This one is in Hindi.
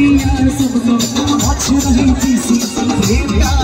दुनिया सब सबको अच्छी रही थी सी। प्यार